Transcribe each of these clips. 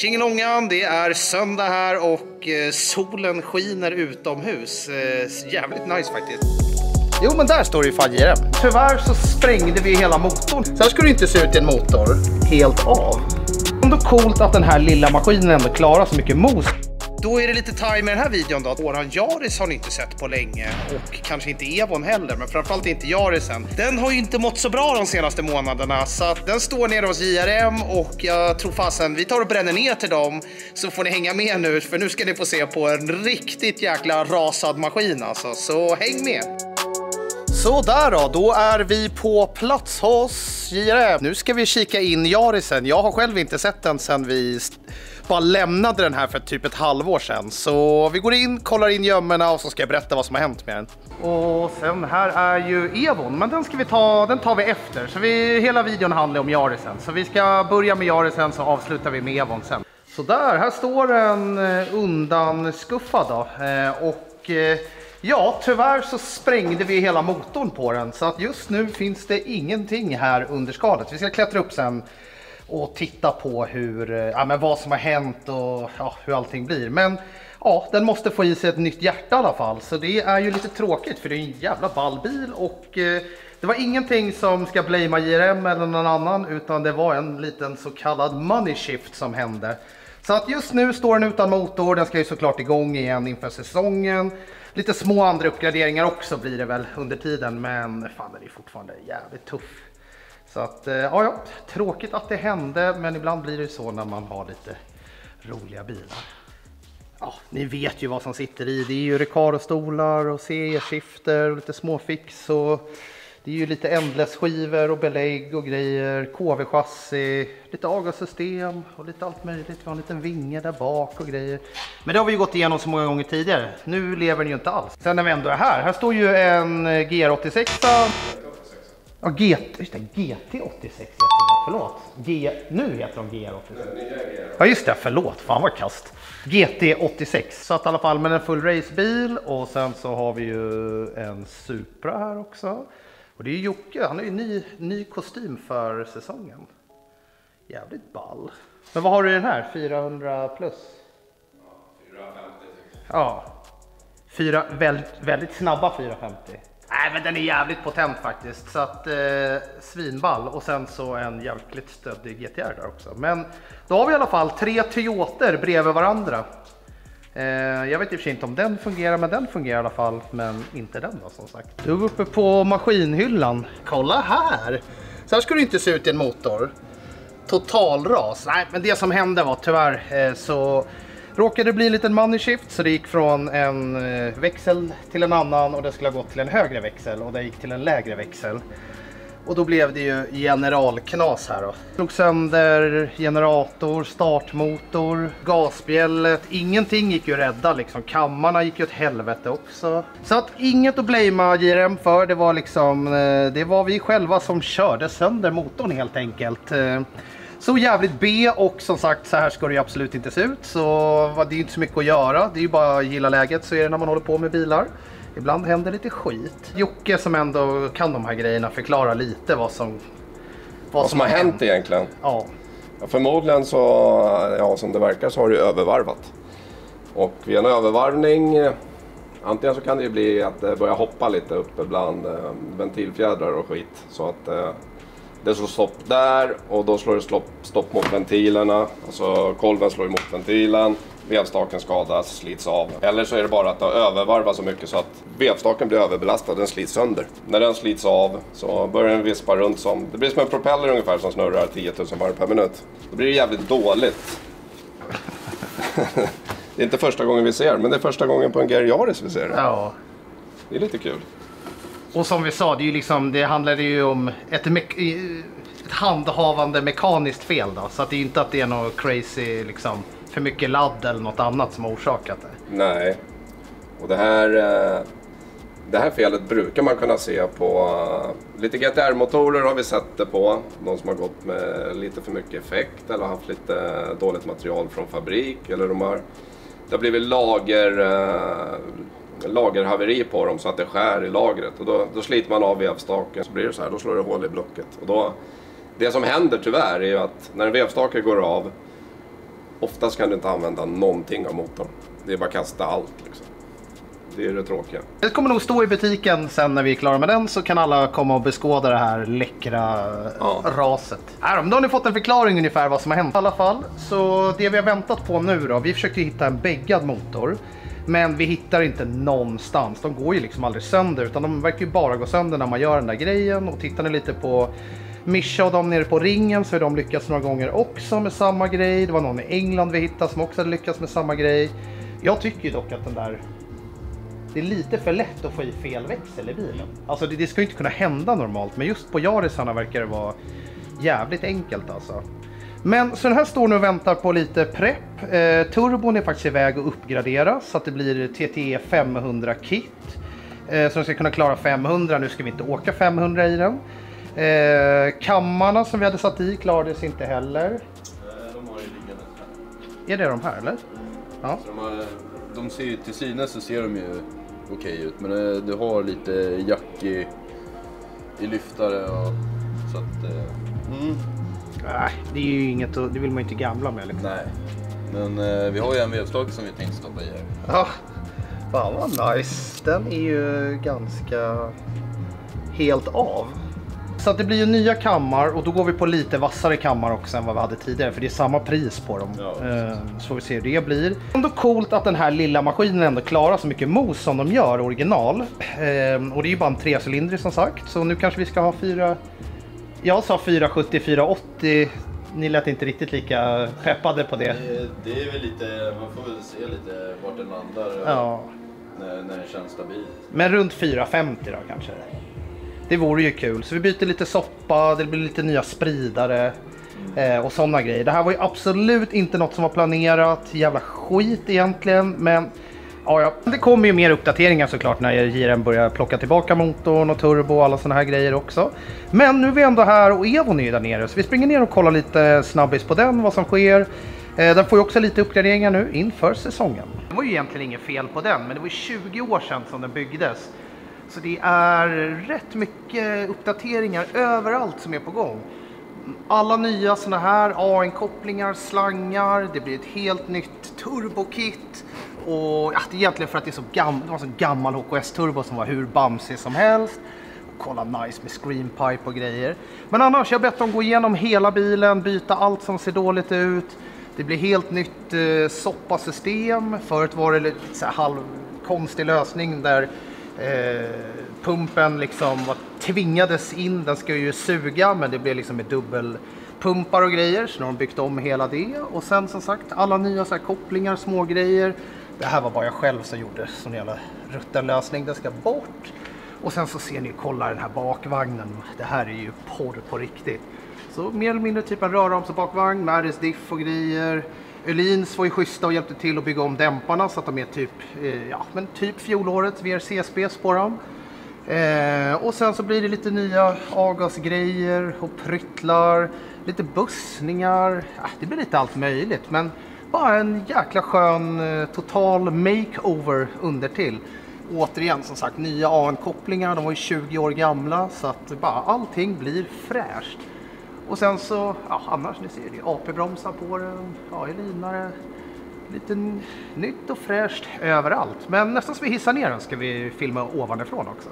Tjingelångan, det är söndag här och eh, solen skiner utomhus. Eh, jävligt nice faktiskt. Jo men där står det ju fan JRM. Tyvärr så sprängde vi hela motorn. Så här ska det inte se ut i en motor. Helt av. Ändå coolt att den här lilla maskinen ändå klarar så mycket mos. Då är det lite time i den här videon då. Våran Jaris har ni inte sett på länge och kanske inte Evon heller, men framförallt inte Jarisen. Den har ju inte mått så bra de senaste månaderna så att den står nere hos JRM och jag tror fasen vi tar och bränner ner till dem så får ni hänga med nu för nu ska ni få se på en riktigt jäkla rasad maskin alltså. Så häng med! Så där då, då är vi på plats hos JRF. Nu ska vi kika in Yarisen. Jag har själv inte sett den sedan vi bara lämnade den här för typ ett halvår sedan. Så vi går in, kollar in gömmorna och så ska jag berätta vad som har hänt med den. Och sen här är ju Evon, men den ska vi ta, den tar vi efter. Så vi, hela videon handlar om Yarisen. Så vi ska börja med Yarisen så avslutar vi med Evon sen. Så där, här står en eh, undanskuffad då. Eh, och eh, Ja, tyvärr så sprängde vi hela motorn på den så att just nu finns det ingenting här under skalet. Vi ska klättra upp sen och titta på hur, eh, ja, men vad som har hänt och ja, hur allting blir. Men ja, den måste få i sig ett nytt hjärta i alla fall. Så det är ju lite tråkigt för det är en jävla ball bil och eh, det var ingenting som ska blamea JRM eller någon annan utan det var en liten så kallad money shift som hände. Så att just nu står den utan motor, den ska ju såklart igång igen inför säsongen. Lite små andra uppgraderingar också blir det väl under tiden men fan den är fortfarande jävligt tuff. Så att, eh, ja, ja, tråkigt att det hände, men ibland blir det så när man har lite roliga bilar. Ja, ni vet ju vad som sitter i. Det är ju Recaro-stolar och CE-skifter och lite småfix och det är ju lite Endless-skivor och belägg och grejer, KV-chassi, lite avgassystem och lite allt möjligt. Vi har en liten vinge där bak och grejer. Men det har vi ju gått igenom så många gånger tidigare. Nu lever den ju inte alls. Sen när vi ändå är här, här står ju en GR86 Ja, GT, just det, GT86 heter det, förlåt. G, nu heter de GR86. Ja just det, förlåt, fan vad kast. GT86, så att i alla fall med en full racebil och sen så har vi ju en Supra här också. Och det är ju Jocke, han har ju ny, ny kostym för säsongen. Jävligt ball. Men vad har du i den här? 400 plus? Ja, 450. Ja. Fyra, väldigt, väldigt snabba 450. Nej men den är jävligt potent faktiskt. Så att eh, svinball och sen så en jävligt stöddig GTR där också. Men då har vi i alla fall tre Toyoter bredvid varandra. Eh, jag vet i och för sig inte om den fungerar men den fungerar i alla fall. Men inte den då som sagt. Du är uppe på maskinhyllan. Kolla här! Så här ska det inte se ut i en motor. Totalras. Nej men det som hände var tyvärr eh, så råkade bli en liten money shift så det gick från en eh, växel till en annan och det skulle ha gått till en högre växel och det gick till en lägre växel. Och då blev det ju generalknas här då. Slog sönder generator, startmotor, gasbjället. Ingenting gick ju att rädda liksom. Kammarna gick ju åt helvete också. Så att inget att blamea JRM för. Det var liksom, eh, det var vi själva som körde sönder motorn helt enkelt. Eh, så jävligt B och som sagt så här ska det ju absolut inte se ut. Så det är ju inte så mycket att göra. Det är ju bara att gilla läget så är det när man håller på med bilar. Ibland händer lite skit. Jocke som ändå kan de här grejerna förklarar lite vad som, vad, vad som har hänt egentligen. Ja. ja. Förmodligen så, ja som det verkar så har det övervarvat. Och vid en övervarvning Antingen så kan det ju bli att det börjar hoppa lite uppe bland eh, ventilfjädrar och skit. Så att eh, det slår stopp där och då slår det stopp, stopp mot ventilerna. Alltså kolven slår emot ventilen, vevstaken skadas, slits av. Eller så är det bara att det övervarvat så mycket så att vevstaken blir överbelastad, den slits sönder. När den slits av så börjar den vispa runt som, det blir som en propeller ungefär som snurrar 10 000 varv per minut. Då blir det jävligt dåligt. det är inte första gången vi ser men det är första gången på en GR Yaris vi ser det. Ja. Det är lite kul. Och som vi sa, det, är ju liksom, det handlade ju om ett, ett handhavande mekaniskt fel. Då, så att det är inte att det är något crazy, liksom, för mycket ladd eller något annat som har orsakat det. Nej. Och det här, eh, det här felet brukar man kunna se på eh, lite GTR-motorer har vi sett det på. De som har gått med lite för mycket effekt eller haft lite eh, dåligt material från fabrik. Eller de har, det har blivit lager lagerhaveri på dem så att det skär i lagret. Och då, då sliter man av vevstaken så blir det så här, då slår det hål i blocket. Och då, det som händer tyvärr är ju att när en vevstake går av Oftast kan du inte använda någonting av motorn. Det är bara att kasta allt. Liksom. Det är det tråkiga. Det kommer nog stå i butiken sen när vi är klara med den så kan alla komma och beskåda det här läckra Ja. raset. Äh, då har ni fått en förklaring ungefär vad som har hänt i alla fall. Så det vi har väntat på nu då, vi försökte hitta en bäggad motor. Men vi hittar inte någonstans. De går ju liksom aldrig sönder utan de verkar ju bara gå sönder när man gör den där grejen. Och tittar ni lite på Mischa och de nere på ringen så har de lyckats några gånger också med samma grej. Det var någon i England vi hittade som också hade lyckats med samma grej. Jag tycker ju dock att den där det är lite för lätt att få i fel växel i bilen. Alltså det, det ska ju inte kunna hända normalt, men just på Yarisarna verkar det vara jävligt enkelt alltså. Men så den här står nu och väntar på lite prepp. Eh, turbon är faktiskt iväg att uppgraderas så att det blir TTE 500 kit. Eh, så den ska kunna klara 500, nu ska vi inte åka 500 i den. Eh, kammarna som vi hade satt i klarades inte heller. De har ju liggande här. Är det de här eller? Ja. Så de, har, de ser ju, till synes så ser de ju okej ut men eh, du har lite jack i, i lyftare och så att... eh, Mm, Nej, det är ju inget det vill man ju inte gamla med liksom. nej. Men eh, vi har ju en vevstake som vi tänkte stoppa i här. Ja, fan vad nice. Den är ju ganska helt av. Så att det blir ju nya kammar och då går vi på lite vassare kammar också än vad vi hade tidigare för det är samma pris på dem. Ja, Eh, så vi se hur det blir. Ändå coolt att den här lilla maskinen ändå klarar så mycket mos som de gör original. Eh, och det är ju bara en trecylindrig som sagt så nu kanske vi ska ha fyra... Jag sa 470, 480. Ni lät inte riktigt lika peppade på det. Det, det är väl lite, man får väl se lite vart den landar Ja. när, när den känns stabil. Men runt 4,50 då kanske. Det vore ju kul. Så vi byter lite soppa, det blir lite nya spridare eh, och sådana grejer. Det här var ju absolut inte något som var planerat. Jävla skit egentligen. Men ja, ja. det kommer ju mer uppdateringar såklart när JRM börjar plocka tillbaka motorn och turbo och alla sådana här grejer också. Men nu är vi ändå här och Evon är ju där nere så vi springer ner och kollar lite snabbis på den, vad som sker. Eh, den får ju också lite uppgraderingar nu inför säsongen. Det var ju egentligen inget fel på den, men det var ju 20 år sedan som den byggdes. Så det är rätt mycket uppdateringar överallt som är på gång. Alla nya sådana här AN-kopplingar, slangar, det blir ett helt nytt turbokit. Och ja, det är egentligen för att det, är så gam- det var så gammal HKS-turbo som var hur bamsig som helst. Och kolla nice med screenpipe och grejer. Men annars, jag har bett dem gå igenom hela bilen, byta allt som ser dåligt ut. Det blir helt nytt eh, soppasystem. Förut var det lite så här halv konstig lösning där eh, pumpen liksom var, tvingades in. Den ska ju suga men det blev liksom med dubbelpumpar och grejer. Så nu har de byggt om hela det. Och sen som sagt alla nya så här kopplingar, små grejer. Det här var bara jag själv som gjorde sån jävla rutten lösning. Den ska bort. Och sen så ser ni, kolla den här bakvagnen. Det här är ju porr på riktigt. Så mer eller mindre typ en rörrams och bakvagn med RS-diff och grejer. Öhlins var ju schyssta och hjälpte till att bygga om dämparna så att de är typ, eh, ja, men typ fjolårets VRC-spec på dem. Eh, och sen så blir det lite nya avgasgrejer och pryttlar, lite bussningar. Ja, det blir lite allt möjligt men bara en jäkla skön eh, total makeover under till. Återigen som sagt nya AN-kopplingar, de var ju 20 år gamla så att bara allting blir fräscht. Och sen så, ja annars ni ser det AP-bromsar på den, ja linare. Lite nytt och fräscht överallt. Men nästan så vi hissar ner den ska vi filma ovanifrån också.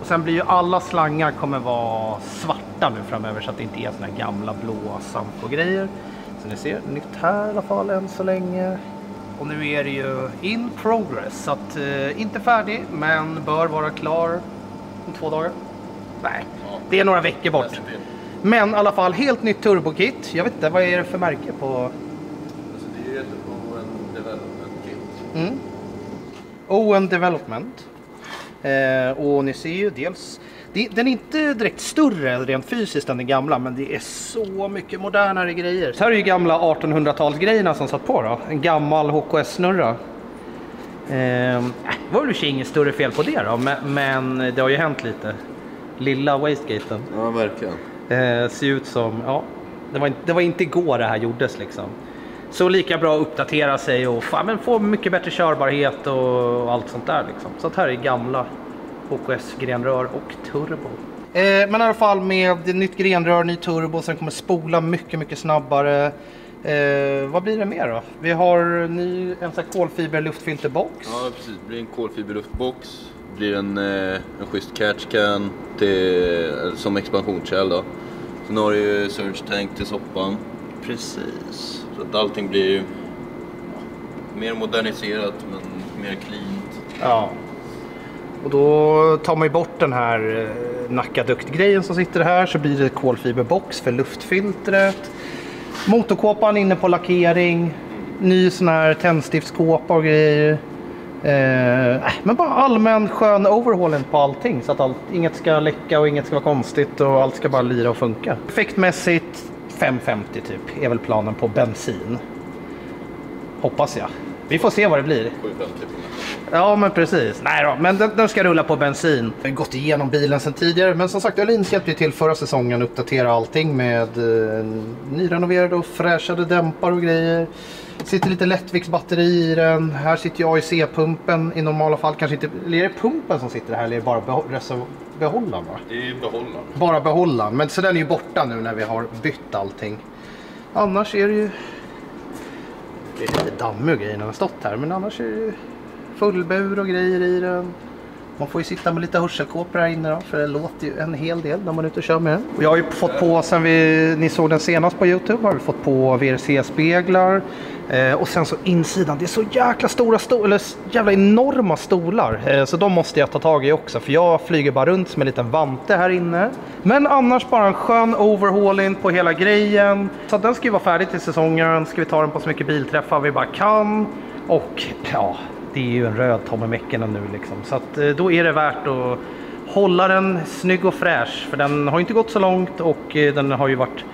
Och sen blir ju alla slangar kommer vara svarta nu framöver så att det inte är såna här gamla blåa Samco-grejer. Så ni ser, nytt här i alla fall än så länge. Och nu är det ju in progress, så att eh, inte färdig men bör vara klar om två dagar. Nej, det är några veckor bort. Men i alla fall helt nytt turbokit. Jag vet inte, vad är det för märke på? Alltså det är ju ett en development kit. Mm. Owen Development. Eh, och ni ser ju dels, det, den är inte direkt större rent fysiskt än den gamla men det är så mycket modernare grejer. Så här är ju gamla 1800-talsgrejerna som satt på då. En gammal HKS-snurra. Eh, det var väl inget större fel på det då men, men det har ju hänt lite. Lilla wastegaten. Ja, verkligen. Eh, ser ut som, ja, det var, inte, det var inte igår det här gjordes liksom. Så lika bra att uppdatera sig och fan, men få mycket bättre körbarhet och, och allt sånt där liksom. Så att här är gamla HKS grenrör och turbo. Eh, men i alla fall med nytt grenrör, ny turbo, sen kommer spola mycket, mycket snabbare. Eh, vad blir det mer då? Vi har ny en sån här kolfiber luftfilterbox. Ja precis, det blir en kolfiberluftbox. Det blir en, eh, en schysst catchcan till, som expansionskärl då. Sen har du ju surge tank till soppan. Precis. Så att allting blir ju mer moderniserat men mer cleant. Ja. Och då tar man ju bort den här eh, Nackadukt-grejen som sitter här så blir det kolfiberbox för luftfiltret. Motorkåpan inne på lackering. Ny sån här tändstiftskåpa och grejer. Eh, äh, men bara allmän skön overhaulen på allting så att allt, inget ska läcka och inget ska vara konstigt och allt ska bara lira och funka. Effektmässigt 550 typ är väl planen på bensin. Hoppas jag. Vi får se vad det blir. 750 på nästa. Ja men precis. Nej då, men den, den ska rulla på bensin. Jag har gått igenom bilen sedan tidigare men som sagt Öhlins hjälpte till förra säsongen att uppdatera allting med eh, nyrenoverade och fräschade dämpare och grejer. Sitter lite lättviktsbatteri i den. Här sitter ju AIC-pumpen i normala fall. Kanske inte, eller är det pumpen som sitter här eller är det bara reserv- behållaren? Va? Det är behållaren. Bara behållaren. Men så den är ju borta nu när vi har bytt allting. Annars är det ju... Det är lite dammig grejer när den har stått här. Men annars är det ju fullbur och grejer i den. Man får ju sitta med lite hörselkåpor här inne då, för det låter ju en hel del när man är ute och kör med den. Jag har ju fått på, sen vi, ni såg den senast på Youtube, har vi fått på VRC-speglar. Eh, och sen så insidan, det är så jäkla stora stolar, eller jävla enorma stolar. Eh, så de måste jag ta tag i också, för jag flyger bara runt som en liten vante här inne. Men annars bara en skön overhauling på hela grejen. Så den ska ju vara färdig till säsongen, ska vi ta den på så mycket bilträffar vi bara kan. Och ja, det är ju en röd Tommy Mäkinen nu liksom. Så att eh, då är det värt att hålla den snygg och fräsch. För den har ju inte gått så långt och eh, den har ju varit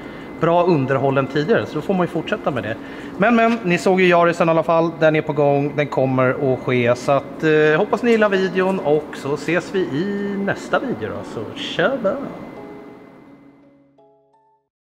bra underhållen tidigare. Så då får man ju fortsätta med det. Men men, ni såg ju Yarisen i alla fall. Den är på gång, den kommer att ske. Så att eh, hoppas ni gillar videon och så ses vi i nästa video då. Så tja!